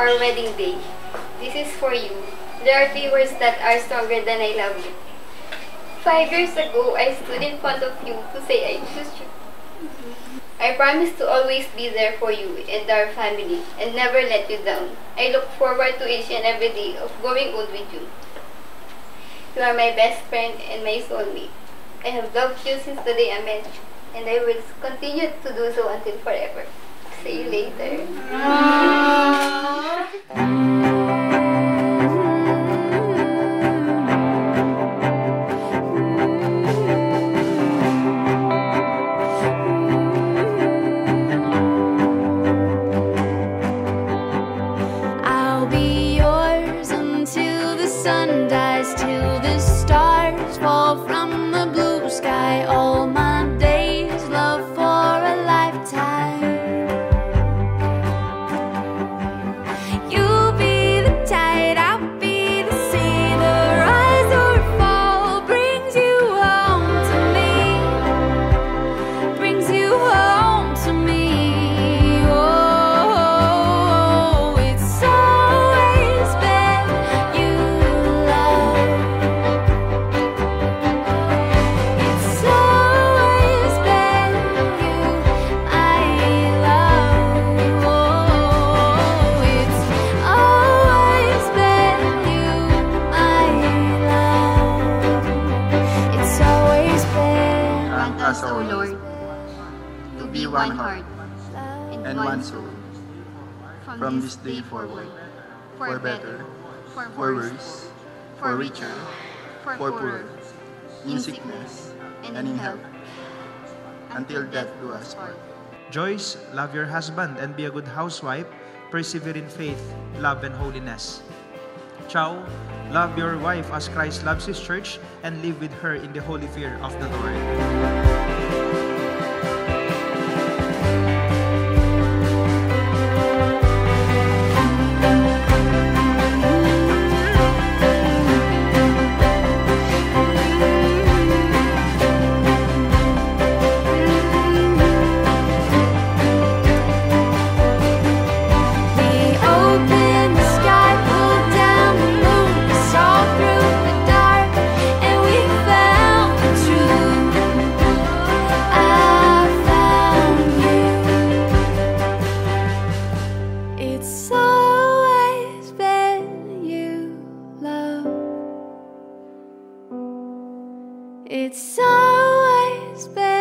our wedding day. This is for you. There are three words that are stronger than I love you. Five years ago, I stood in front of you to say I choose you. I promise to always be there for you and our family and never let you down. I look forward to each and every day of growing old with you. You are my best friend and my soulmate. I have loved you since the day I met you, and I will continue to do so until forever. See you later. I'll be yours until the sun dies, till the stars fall from the blue sky. All my one heart and one soul from this day forward, for better, for worse, for richer, for poorer, in sickness and in health, until death do us part. Joyce, love your husband and be a good housewife. Persevere in faith, love, and holiness. Chao, love your wife as Christ loves his church and live with her in the holy fear of the Lord. It's always you.